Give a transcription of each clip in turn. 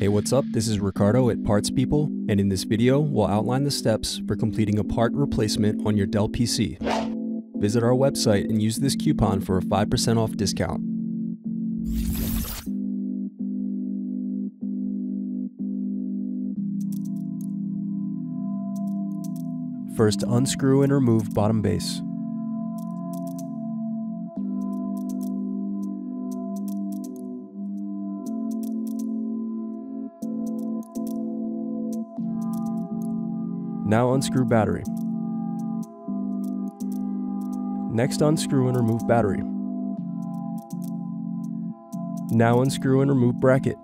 Hey, what's up? This is Ricardo at Parts People, and in this video, we'll outline the steps for completing a part replacement on your Dell PC. Visit our website and use this coupon for a 5% off discount. First, unscrew and remove bottom base. Now unscrew battery. Next unscrew and remove battery. Now unscrew and remove bracket.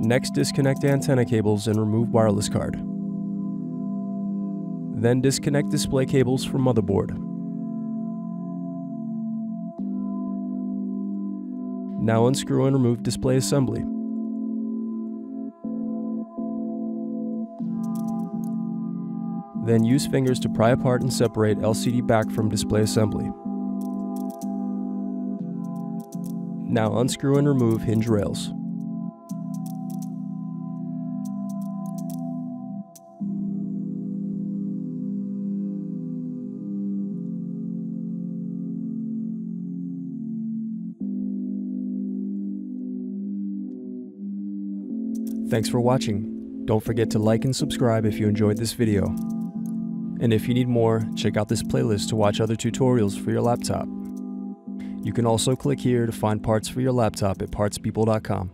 Next disconnect antenna cables and remove wireless card. Then disconnect display cables from motherboard. Now unscrew and remove display assembly. Then use fingers to pry apart and separate LCD back from display assembly. Now unscrew and remove hinge rails. Thanks for watching. Don't forget to like and subscribe if you enjoyed this video. And if you need more, check out this playlist to watch other tutorials for your laptop. You can also click here to find parts for your laptop at partspeople.com.